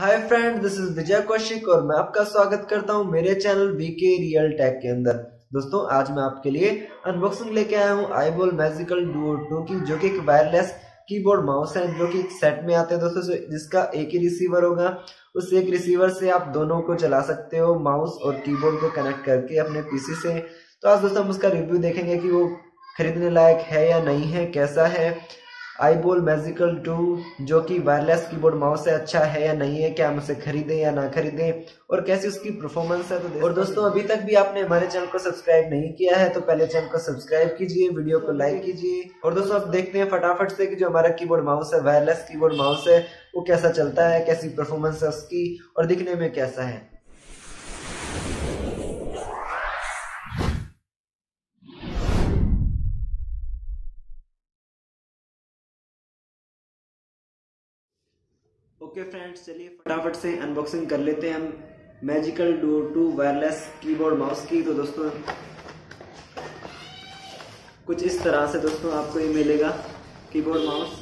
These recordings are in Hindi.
Hi friend this is Vijay Kaushik और मैं आपका स्वागत करता हूँ मेरे चैनल वीके रियल टेक के अंदर। दोस्तों, आज मैं आपके लिए अनबॉक्सिंग लेके आया हूँ आईबॉल मैजिकल डुओ टू की, जो कि एक वायरलेस कीबोर्ड माउस है, जो कि एक सेट में आते हैं दोस्तों जिसका एक ही रिसीवर होगा। उस एक रिसीवर से आप दोनों को चला सकते हो माउस और कीबोर्ड को कनेक्ट करके अपने पीसी से। तो आज दोस्तों हम उसका रिव्यू देखेंगे कि वो खरीदने लायक है या नहीं है, कैसा है। आईबोल मैजिकल टू जो कि वायरलेस कीबोर्ड माउस है अच्छा है या नहीं है क्या हम उसे खरीदें या ना खरीदें और कैसी उसकी परफॉर्मेंस है तो और दोस्तों अभी तक भी आपने हमारे चैनल को सब्सक्राइब नहीं किया है तो पहले चैनल को सब्सक्राइब कीजिए वीडियो को लाइक कीजिए। और दोस्तों अब देखते हैं फटाफट से कि जो हमारा कीबोर्ड माउस है वायरलेस कीबोर्ड माउस है वो कैसा चलता है कैसी परफॉर्मेंस है उसकी और दिखने में कैसा है। ओके फ्रेंड्स, चलिए फटाफट से अनबॉक्सिंग कर लेते हैं हम magical dough to wireless keyboard mouse की। तो दोस्तों, कुछ इस तरह से दोस्तों आपको ये मिलेगा कीबोर्ड माउस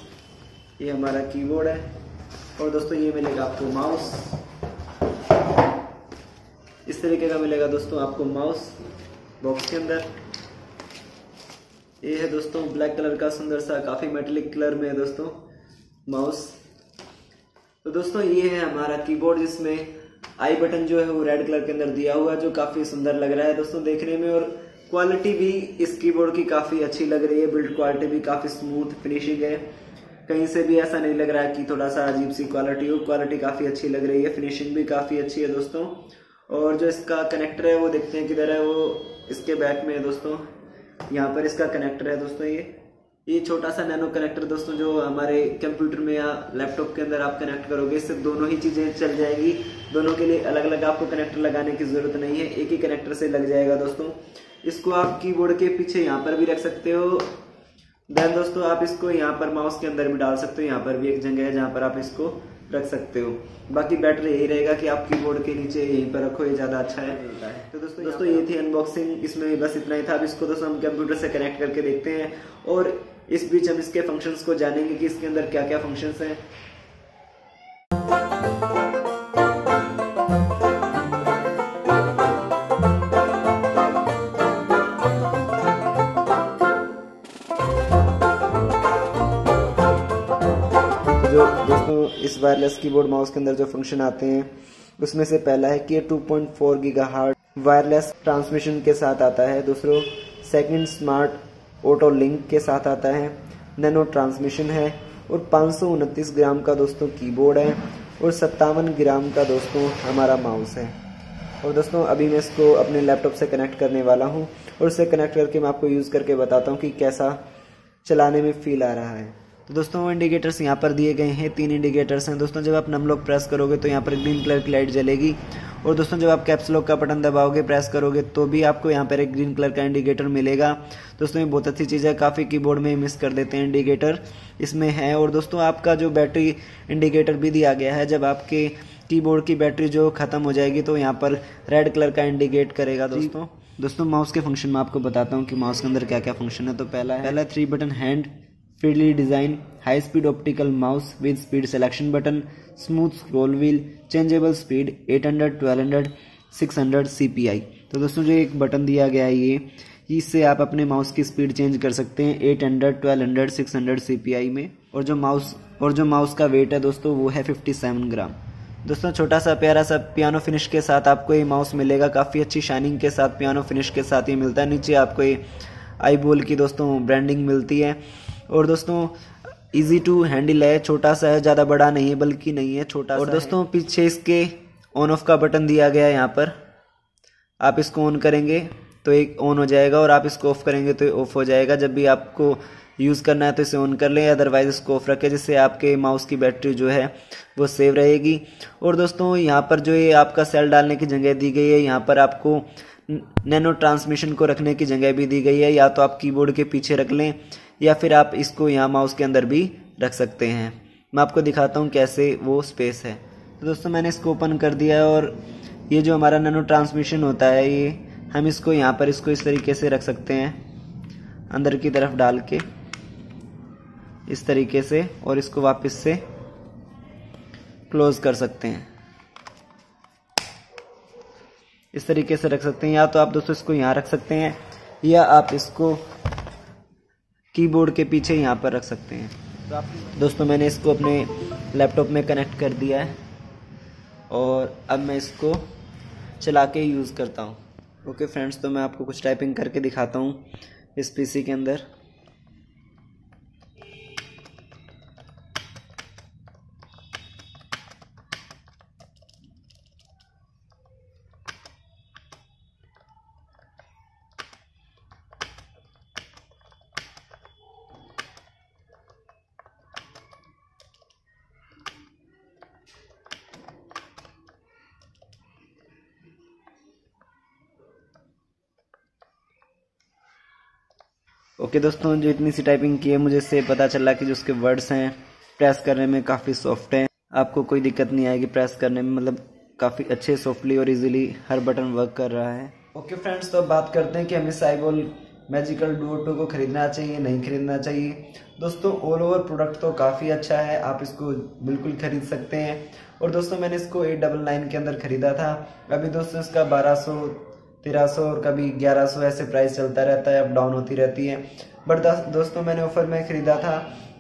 ये हमारा कीबोर्ड है। और दोस्तों, ये मिलेगा आपको माउस इस तरीके का मिलेगा दोस्तों आपको माउस बॉक्स के अंदर। ये है दोस्तों ब्लैक कलर का सुंदर सा, काफ़ी मेटलिक कलर में है दोस्तों माउस तो दोस्तों, ये है हमारा कीबोर्ड जिसमें आई बटन जो है वो रेड कलर के अंदर दिया हुआ है, जो काफ़ी सुंदर लग रहा है दोस्तों देखने में और क्वालिटी भी इस कीबोर्ड की काफ़ी अच्छी लग रही है बिल्ड क्वालिटी भी काफ़ी स्मूथ फिनिशिंग है। कहीं से भी ऐसा नहीं लग रहा है कि थोड़ा सा अजीब सी क्वालिटी हो क्वालिटी काफ़ी अच्छी लग रही है फिनिशिंग भी काफ़ी अच्छी है दोस्तों। और जो इसका कनेक्टर है वो देखते हैं किधर है वो, इसके बैक में है दोस्तों। यहाँ पर इसका कनेक्टर है दोस्तों ये। ये छोटा सा नैनो कनेक्टर दोस्तों जो हमारे कंप्यूटर में या लैपटॉप के अंदर आप कनेक्ट करोगे इससे दोनों ही चीज़ें चल जाएगी। दोनों के लिए अलग अलग आपको कनेक्टर लगाने की ज़रूरत नहीं है एक ही कनेक्टर से लग जाएगा दोस्तों। इसको आप कीबोर्ड के पीछे यहाँ पर भी रख सकते हो। देन दोस्तों आप इसको यहाँ पर माउस के अंदर भी डाल सकते हो। यहाँ पर भी एक जगह है जहाँ पर आप इसको रख सकते हो। बाकी बेटर यही रहेगा कि आप कीबोर्ड के नीचे यहीं पर रखो ये ज़्यादा अच्छा है। तो दोस्तों दोस्तों ये थी अनबॉक्सिंग इसमें बस इतना ही था। अब इसको दोस्तों हम कंप्यूटर से कनेक्ट करके देखते हैं। और इस बीच हम इसके फ़ंक्शंस को जानेंगे कि इसके अंदर क्या क्या फ़ंक्शंस हैं। जो दोस्तों, इस वायरलेस कीबोर्ड माउस के अंदर जो फ़ंक्शन आते हैं, उसमें से पहला है कि ये 2.4 गीगाहर्ट्ज वायरलेस ट्रांसमिशन के साथ आता है। दूसरों सेकंड स्मार्ट ऑटो लिंक के साथ आता है। नैनो ट्रांसमिशन है और पाँच ग्राम का दोस्तों कीबोर्ड है और सत्तावन ग्राम का दोस्तों हमारा माउस है। और दोस्तों, अभी मैं इसको अपने लैपटॉप से कनेक्ट करने वाला हूँ और इसे कनेक्ट करके मैं आपको यूज़ करके बताता हूँ कि कैसा चलाने में फील आ रहा है। तो दोस्तों वो इंडिकेटर्स यहाँ पर दिए गए हैं तीन इंडिकेटर्स हैं। दोस्तों जब आप नम लोग प्रेस करोगे तो यहाँ पर ग्रीन कलर की लाइट जलेगी। और दोस्तों जब आप कैप्स लॉक का बटन दबाओगे प्रेस करोगे तो भी आपको यहाँ पर एक ग्रीन कलर का इंडिकेटर मिलेगा। दोस्तों ये बहुत अच्छी चीज़ है काफ़ी कीबोर्ड में मिस कर देते हैं इंडिकेटर इसमें है और दोस्तों आपका जो बैटरी इंडिकेटर भी दिया गया है जब आपके कीबोर्ड की बैटरी जो खत्म हो जाएगी तो यहाँ पर रेड कलर का इंडिकेट करेगा दोस्तों। दोस्तों माउस के फ़ंक्शन में आपको बताता हूँ कि माउस के अंदर क्या क्या फ़ंक्शन है। तो पहला है पहला three button hand freely design high speed optical mouse with speed selection button smooth scroll wheel changeable speed 800 1200 600 CPI तो दोस्तों, जो एक बटन दिया गया है ये, इससे आप अपने माउस की स्पीड चेंज कर सकते हैं 800 1200 600 सीपीआई में। और जो माउस और जो माउस का वेट है दोस्तों, वो है 57 ग्राम दोस्तों छोटा सा प्यारा सा पियानो फिनिश के साथ आपको ये माउस मिलेगा। काफ़ी अच्छी शाइनिंग के साथ पियानो फिनिश के साथ ये मिलता है। नीचे आपको ये आई बोल की दोस्तों ब्रांडिंग मिलती है। और दोस्तों इजी टू हैंडल है छोटा सा है ज़्यादा बड़ा नहीं है बल्कि नहीं है छोटा और दोस्तों पीछे इसके ऑन ऑफ़ का बटन दिया गया है यहाँ पर। आप इसको ऑन करेंगे तो एक ऑन हो जाएगा और आप इसको ऑफ़ करेंगे तो ऑफ़ हो जाएगा। जब भी आपको यूज़ करना है तो इसे ऑन कर लें अदरवाइज़ इसको ऑफ़ रखें जिससे आपके माउस की बैटरी जो है वो सेव रहेगी। और दोस्तों यहाँ पर जो ये आपका सेल डालने की जगह दी गई है यहाँ पर आपको नैनो ट्रांसमिशन को रखने की जगह भी दी गई है। या तो आप कीबोर्ड के पीछे रख लें या फिर आप इसको यहाँ माउस के अंदर भी रख सकते हैं। मैं आपको दिखाता हूँ कैसे वो स्पेस है। तो दोस्तों, मैंने इसको ओपन कर दिया है और ये जो हमारा नैनो ट्रांसमिशन होता है, ये हम इसको यहाँ पर इसको इस तरीके से रख सकते हैं, अंदर की तरफ़ डाल के, इस तरीके से और इसको वापस से क्लोज कर सकते हैं। इस तरीके से रख सकते हैं। या तो आप दोस्तों इसको यहाँ रख सकते हैं या आप इसको कीबोर्ड के पीछे यहाँ पर रख सकते हैं। दोस्तों, मैंने इसको अपने लैपटॉप में कनेक्ट कर दिया है और अब मैं इसको चला के यूज़ करता हूँ। ओके फ्रेंड्स तो मैं आपको कुछ टाइपिंग करके दिखाता हूँ इस पीसी के अंदर। ओके दोस्तों, जो इतनी सी टाइपिंग की है, मुझे इससे पता चला कि जो उसके वर्ड्स हैं प्रेस करने में काफ़ी सॉफ्ट हैं। आपको कोई दिक्कत नहीं आएगी प्रेस करने में मतलब काफ़ी अच्छे सॉफ्टली और इजीली हर बटन वर्क कर रहा है। ओके फ्रेंड्स तो बात करते हैं कि हमें साइबोल मैजिकल डुओ टू को खरीदना चाहिए, नहीं खरीदना चाहिए। दोस्तों ऑल ओवर प्रोडक्ट तो काफ़ी अच्छा है, आप इसको बिल्कुल खरीद सकते हैं। और दोस्तों, मैंने इसको एट डबल नाइन के अंदर खरीदा था। अभी दोस्तों, इसका बारह सौ तेरह सौ और कभी ग्यारह सौ ऐसे प्राइस चलता रहता है अप डाउन होती रहती है। बट दोस्तों, मैंने ऑफ़र में ख़रीदा था।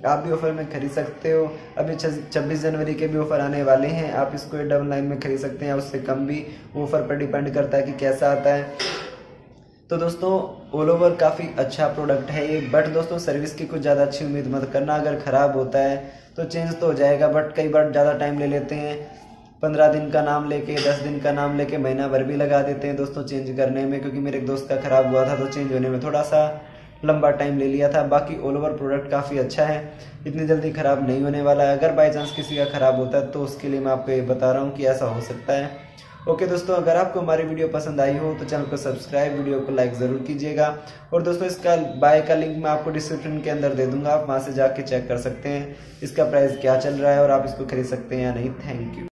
आप भी ऑफ़र में खरीद सकते हो। अभी छब्बीस जनवरी के भी ऑफ़र आने वाले हैं। आप इसको डबल नाइन में खरीद सकते हैं। उससे कम भी। ऑफ़र पर डिपेंड करता है कि कैसा आता है। तो दोस्तों ऑल ओवर काफ़ी अच्छा प्रोडक्ट है ये। बट दोस्तों सर्विस की कुछ ज़्यादा अच्छी उम्मीद मत करना। अगर ख़राब होता है तो चेंज तो हो जाएगा। बट कई बार ज़्यादा टाइम ले लेते हैं। पंद्रह दिन का नाम लेके, दस दिन का नाम लेके महीना भर भी लगा देते हैं दोस्तों चेंज करने में, क्योंकि मेरे एक दोस्त का ख़राब हुआ था तो चेंज होने में थोड़ा सा लंबा टाइम ले लिया था। बाकी ऑल ओवर प्रोडक्ट काफ़ी अच्छा है। इतनी जल्दी ख़राब नहीं होने वाला है। अगर बाई चांस किसी का ख़राब होता है तो उसके लिए मैं आपको ये बता रहा हूँ कि ऐसा हो सकता है। ओके दोस्तों, अगर आपको हमारी वीडियो पसंद आई हो तो चैनल को सब्सक्राइब वीडियो को लाइक ज़रूर कीजिएगा। और दोस्तों, इसका बाय का लिंक मैं आपको डिस्क्रिप्शन के अंदर दे दूँगा। आप वहाँ से जाके चेक कर सकते हैं, इसका प्राइस क्या चल रहा है और आप इसको खरीद सकते हैं या नहीं। Thank you